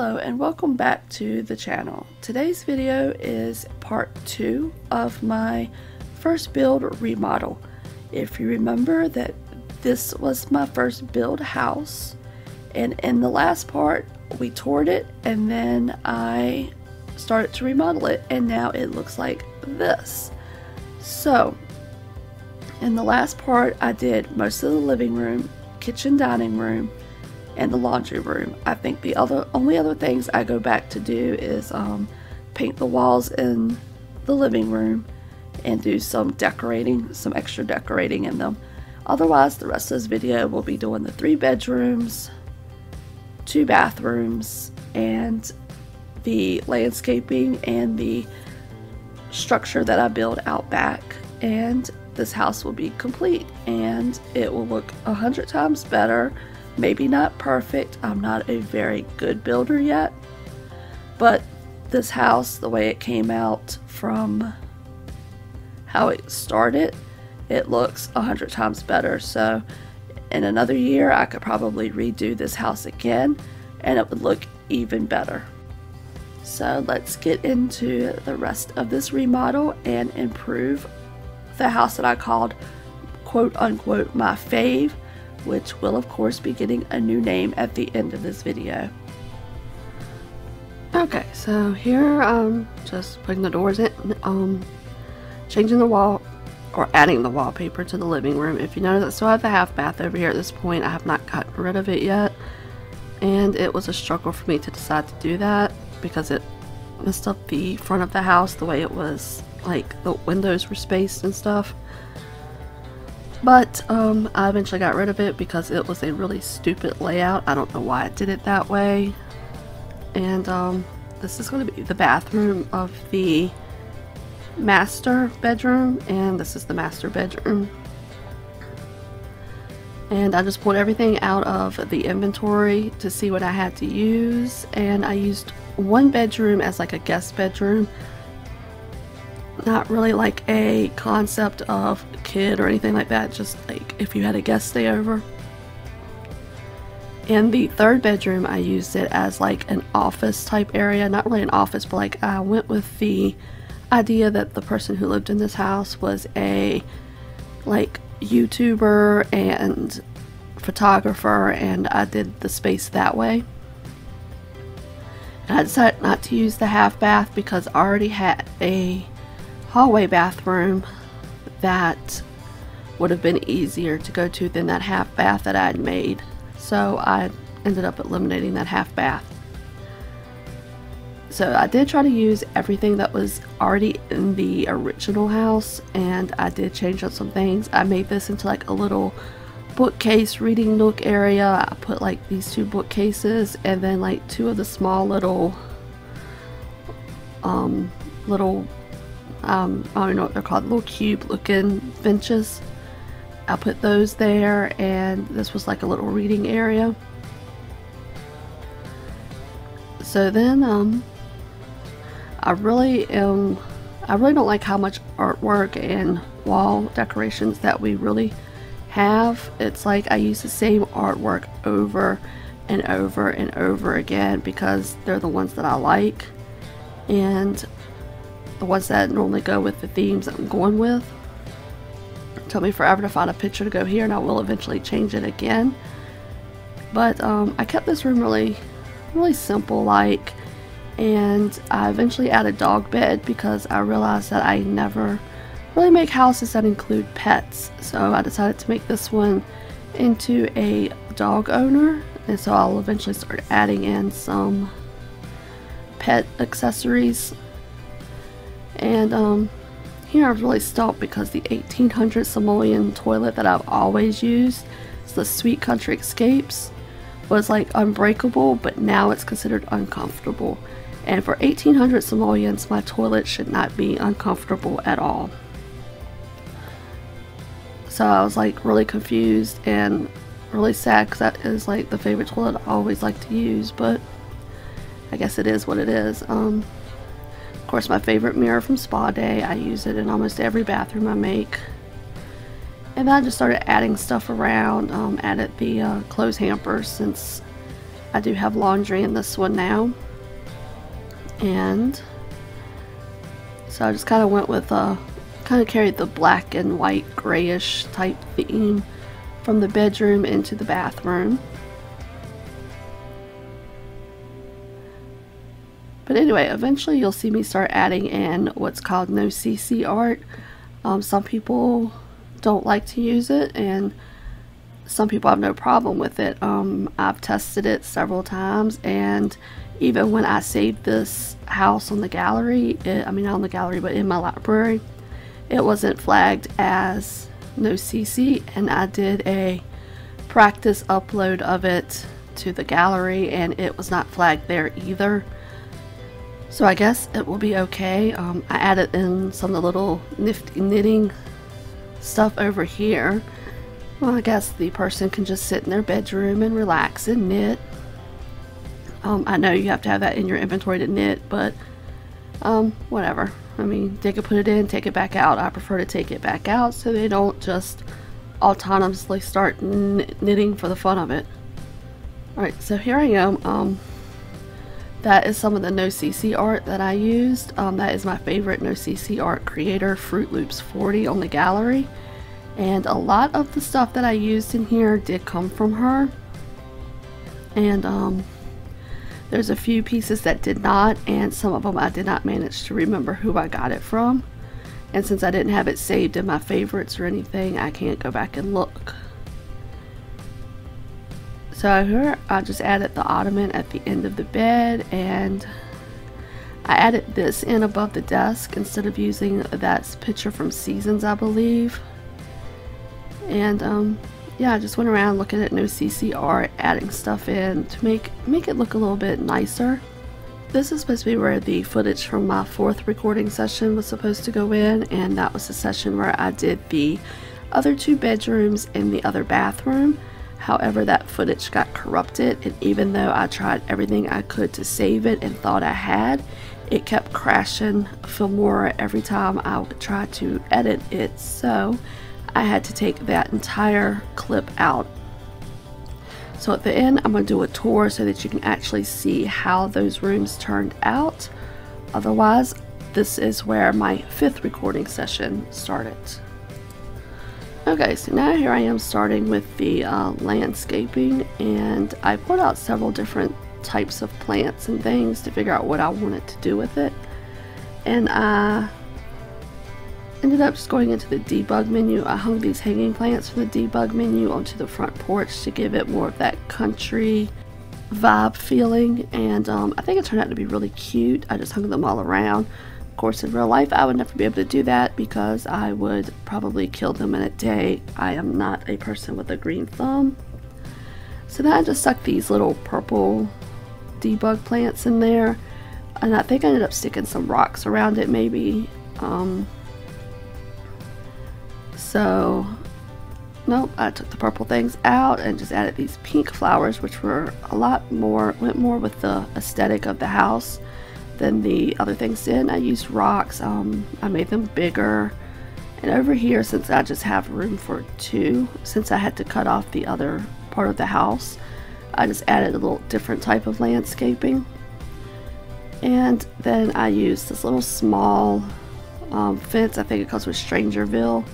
Hello and welcome back to the channel. Today's video is part 2 of my first build remodel. If you remember that this was my first build house and in the last part we toured it and then I started to remodel it and now it looks like this. So in the last part I did most of the living room, kitchen dining room, and the laundry room. I think the other only other things I go back to do is um, paint the walls in the living room and do some decorating, some extra decorating in them. Otherwise, the rest of this video will be doing the three bedrooms, two bathrooms, and the landscaping and the structure that I build out back. And this house will be complete and it will look a hundred times better Maybe not perfect. I'm not a very good builder yet. But this house, the way it came out from how it started, it looks a hundred times better. So in another year, I could probably redo this house again and it would look even better. So let's get into the rest of this remodel and improve the house that I called quote unquote my fave which will of course be getting a new name at the end of this video. Okay, so here um, just putting the doors in, um, changing the wall, or adding the wallpaper to the living room. If you notice, I still have the half bath over here at this point. I have not gotten rid of it yet. And it was a struggle for me to decide to do that because it messed up the front of the house the way it was, like the windows were spaced and stuff. But um, I eventually got rid of it because it was a really stupid layout. I don't know why I did it that way. And um, this is going to be the bathroom of the master bedroom and this is the master bedroom. And I just pulled everything out of the inventory to see what I had to use and I used one bedroom as like a guest bedroom not really like a concept of kid or anything like that, just like if you had a guest stay over. In the third bedroom, I used it as like an office type area. Not really an office, but like I went with the idea that the person who lived in this house was a like YouTuber and photographer, and I did the space that way. And I decided not to use the half bath because I already had a hallway bathroom that would have been easier to go to than that half bath that I'd made. So I ended up eliminating that half bath. So I did try to use everything that was already in the original house and I did change up some things. I made this into like a little bookcase reading nook area. I put like these two bookcases and then like two of the small little um little um, I don't know what they're called, little cube looking benches. I put those there and this was like a little reading area. So then um, I really am, I really don't like how much artwork and wall decorations that we really have. It's like I use the same artwork over and over and over again because they're the ones that I like. And the ones that normally go with the themes that I'm going with. It took me forever to find a picture to go here and I will eventually change it again. But um, I kept this room really, really simple like and I eventually added a dog bed because I realized that I never really make houses that include pets. So I decided to make this one into a dog owner and so I'll eventually start adding in some pet accessories and um, here I've really stopped because the 1800 Simoleon toilet that I've always used, it's the Sweet Country Escapes, was like unbreakable, but now it's considered uncomfortable. And for 1800 simoleons, my toilet should not be uncomfortable at all. So I was like really confused and really sad because that is like the favorite toilet I always like to use, but I guess it is what it is. Um, course, my favorite mirror from Spa Day. I use it in almost every bathroom I make. And then I just started adding stuff around. Um, added the uh, clothes hamper since I do have laundry in this one now. And so I just kind of went with a, kind of carried the black and white grayish type theme from the bedroom into the bathroom. But anyway, eventually you'll see me start adding in what's called no CC art. Um, some people don't like to use it and some people have no problem with it. Um, I've tested it several times and even when I saved this house on the gallery, it, I mean not on the gallery but in my library, it wasn't flagged as no CC and I did a practice upload of it to the gallery and it was not flagged there either. So I guess it will be okay. Um, I added in some of the little nifty knitting stuff over here. Well, I guess the person can just sit in their bedroom and relax and knit. Um, I know you have to have that in your inventory to knit, but um, whatever. I mean, they could put it in, take it back out. I prefer to take it back out so they don't just autonomously start knitting for the fun of it. Alright, so here I am. Um, that is some of the no CC art that I used. Um, that is my favorite no CC art creator, Fruit Loops 40 on the gallery. And a lot of the stuff that I used in here did come from her. And um, there's a few pieces that did not, and some of them I did not manage to remember who I got it from. And since I didn't have it saved in my favorites or anything, I can't go back and look. So here I just added the ottoman at the end of the bed and I added this in above the desk instead of using that picture from Seasons I believe. And um, yeah, I just went around looking at no CC art, adding stuff in to make, make it look a little bit nicer. This is supposed to be where the footage from my fourth recording session was supposed to go in and that was the session where I did the other two bedrooms and the other bathroom. However, that footage got corrupted, and even though I tried everything I could to save it and thought I had, it kept crashing Filmora every time I would try to edit it. So I had to take that entire clip out. So at the end, I'm going to do a tour so that you can actually see how those rooms turned out. Otherwise, this is where my fifth recording session started. Okay, so now here I am starting with the uh, landscaping and I pulled out several different types of plants and things to figure out what I wanted to do with it. And I ended up just going into the debug menu. I hung these hanging plants from the debug menu onto the front porch to give it more of that country vibe feeling and um, I think it turned out to be really cute. I just hung them all around course, in real life, I would never be able to do that because I would probably kill them in a day. I am not a person with a green thumb. So then I just stuck these little purple debug plants in there. And I think I ended up sticking some rocks around it maybe. Um, so, nope, I took the purple things out and just added these pink flowers, which were a lot more, went more with the aesthetic of the house than the other things did. I used rocks, um, I made them bigger. And over here, since I just have room for two, since I had to cut off the other part of the house, I just added a little different type of landscaping. And then I used this little small um, fence, I think it comes with Strangerville,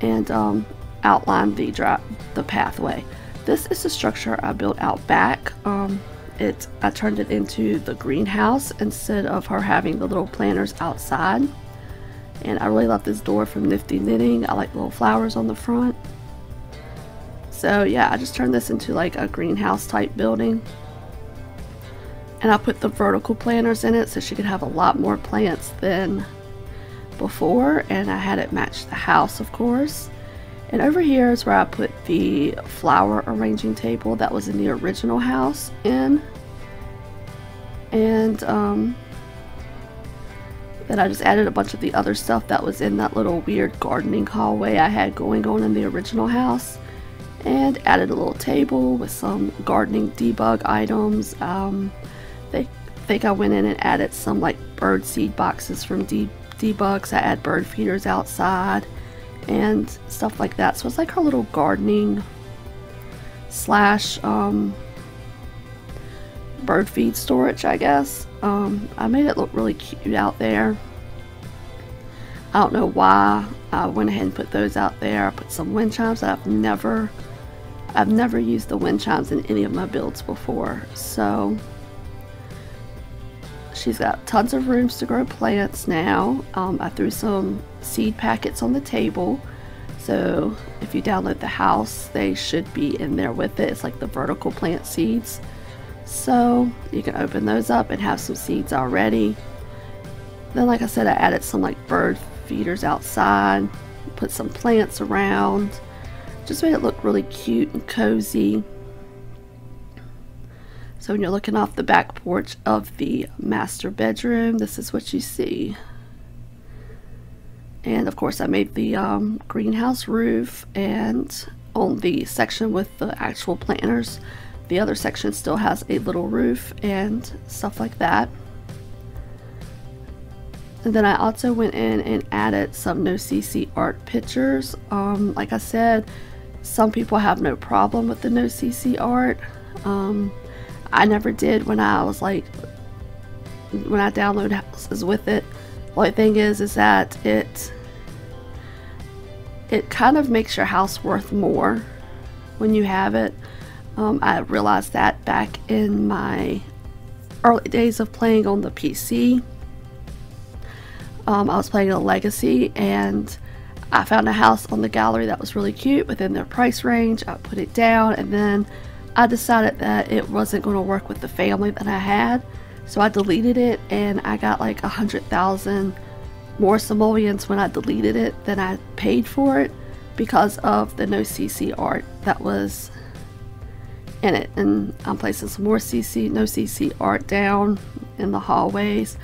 and um, outlined the, drop, the pathway. This is the structure I built out back. Um, it I turned it into the greenhouse instead of her having the little planters outside. And I really love this door from Nifty Knitting. I like little flowers on the front. So yeah I just turned this into like a greenhouse type building. And I put the vertical planters in it so she could have a lot more plants than before. And I had it match the house of course and over here is where I put the flower arranging table that was in the original house in. And um, then I just added a bunch of the other stuff that was in that little weird gardening hallway I had going on in the original house. And added a little table with some gardening debug items. Um, they think I went in and added some like bird seed boxes from de debugs. I add bird feeders outside and stuff like that. So it's like her little gardening slash um, bird feed storage, I guess. Um, I made it look really cute out there. I don't know why I went ahead and put those out there. I put some wind chimes that I've never I've never used the wind chimes in any of my builds before. So she's got tons of rooms to grow plants now. Um, I threw some seed packets on the table. So if you download the house, they should be in there with it. It's like the vertical plant seeds. So you can open those up and have some seeds already. Then like I said, I added some like bird feeders outside, put some plants around, just made it look really cute and cozy. So when you're looking off the back porch of the master bedroom, this is what you see. And of course I made the um, greenhouse roof and on the section with the actual planters, the other section still has a little roof and stuff like that. And then I also went in and added some no CC art pictures. Um, like I said, some people have no problem with the no CC art. Um, I never did when I was like, when I download houses with it. The only thing is, is that it, it kind of makes your house worth more when you have it. Um, I realized that back in my early days of playing on the PC. Um, I was playing a Legacy and I found a house on the gallery that was really cute within their price range. I put it down and then I decided that it wasn't going to work with the family that I had. So I deleted it and I got like a hundred thousand more simoleons when I deleted it than I paid for it because of the no CC art that was in it. And I'm placing some more CC, no CC art down in the hallways.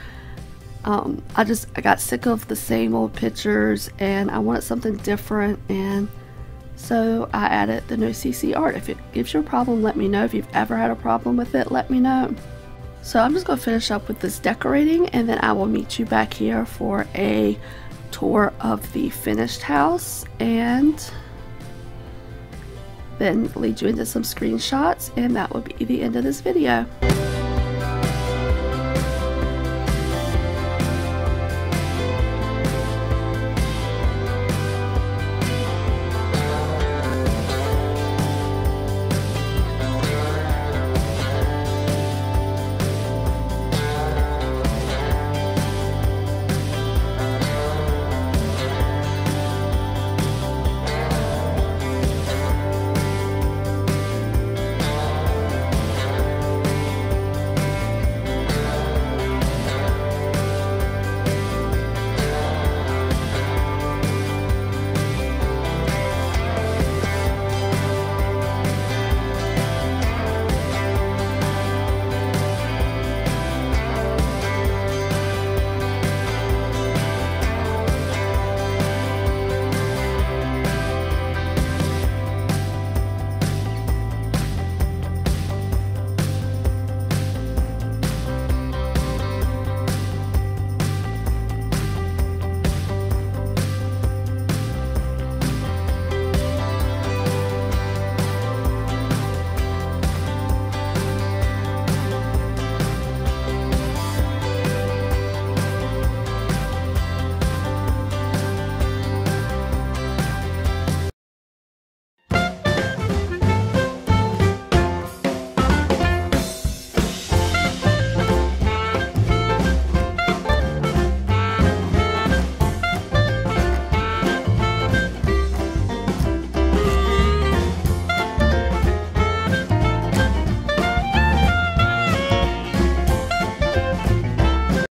Um, I just I got sick of the same old pictures and I wanted something different and so I added the no CC art. If it gives you a problem, let me know. If you've ever had a problem with it, let me know. So I'm just going to finish up with this decorating and then I will meet you back here for a tour of the finished house and then lead you into some screenshots and that will be the end of this video.